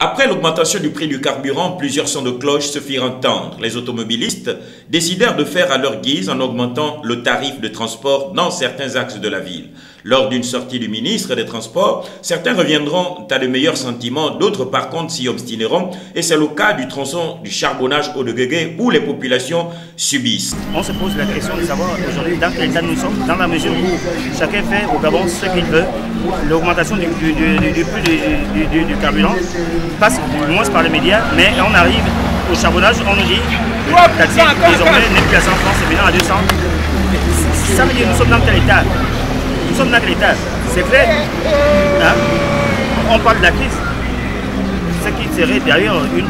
Après l'augmentation du prix du carburant, plusieurs sons de cloche se firent entendre. Les automobilistes décidèrent de faire à leur guise en augmentant le tarif de transport dans certains axes de la ville. Lors d'une sortie du ministre des Transports, certains reviendront à de meilleurs sentiments, d'autres par contre s'y obstineront, et c'est le cas du tronçon du charbonnage au de où les populations subissent. On se pose la question de savoir aujourd'hui dans quel état nous sommes, dans la mesure où chacun fait au Gabon ce qu'il veut, l'augmentation du, prix du carburant passe moins par les médias, mais on arrive au charbonnage, on nous dit le taxi désormais n'est plus à 100 francs, c'est maintenant à 200. Ça veut dire que nous sommes dans quel état? Sommes dans quel état C'est vrai. Hein? On parle de la crise ce qui serait derrière une,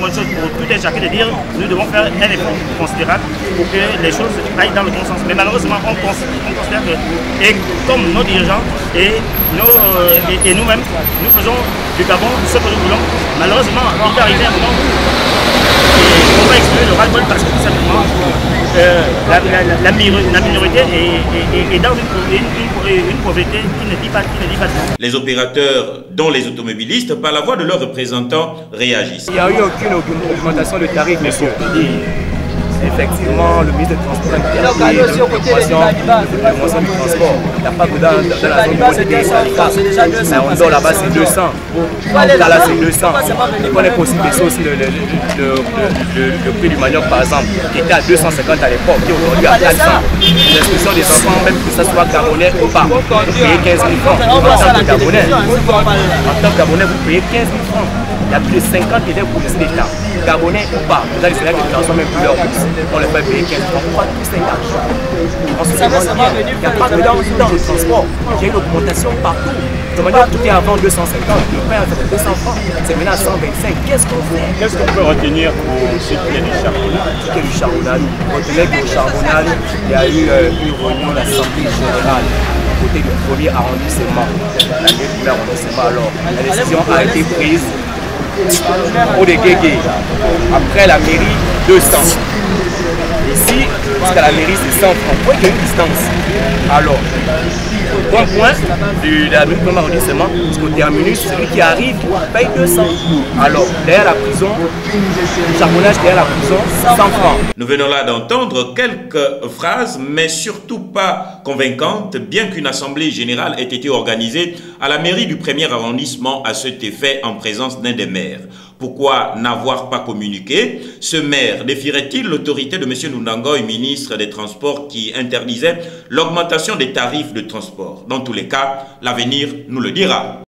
bonne chose pour tout un chacun de dire nous devons faire un effort considérable pour que les choses aillent dans le bon sens. Mais malheureusement, on, considère que, et comme nos dirigeants et, euh, et, nous-mêmes, nous faisons du Gabon ce que nous voulons. Malheureusement, il peut arriver un moment où on va exprimer le ras-le-bol parce que la, minorité est, dans une, pauvreté qui ne dit pas, qui ne dit pas Les opérateurs, dont les automobilistes, par la voix de leurs représentants, réagissent. Il n'y a eu aucune augmentation de tarif, monsieur effectivement, le ministre des Transports a de promotion du transport. Il n'y a pas que dans, dans la zone où on est Mais on dort là-bas, c'est 200. Là, là, c'est 200. Et qu'on est possible baisser aussi le, le, prix du manioc, par exemple, qui était à 250 à l'époque, qui est aujourd'hui à 400. L'expression des enfants, même que ce soit gabonais ou pas, vous payez 15 000 francs en tant que gabonais. En tant que gabonais, vous payez 15 000 francs. Il y a plus de 50 élèves pour d'État. Gabonais ou pas, vous allez Sénégal qui transforment même plus leur bourse. On les fait payer 15 francs. Pourquoi tout cet argent On se demande. Il n'y a pas de dans, dans le transport. Il y a une augmentation partout. De manière tout est avant 250. Le pain à 200 francs. C'est maintenant à 125. Qu'est-ce qu'on fait? Qu'est-ce qu'on peut retenir pour ce qui est du charbonnage? Ce qui est du charbonnage. Retenez qu'au charbonnage, il y a eu euh, une réunion de l'Assemblée générale côté du premier arrondissement, l'année premier arrondissement alors. La décision a été prise au de Après la mairie, 200. Ici, jusqu'à la mairie, c'est 100 francs. Distance Alors, point point de la premier arrondissement jusqu'au terminus, celui qui arrive paye 200. Alors, derrière la prison, le charbonnage derrière la prison, 100 francs. Nous venons là d'entendre quelques phrases, mais surtout pas convaincantes, bien qu'une assemblée générale ait été organisée à la mairie du premier arrondissement à cet effet en présence d'un des maires. Pourquoi n'avoir pas communiqué? Ce maire défierait-il l'autorité de M. Nundangoy, ministre des Transports, qui interdisait des tarifs de transport Dans tous les cas, l'avenir nous le dira.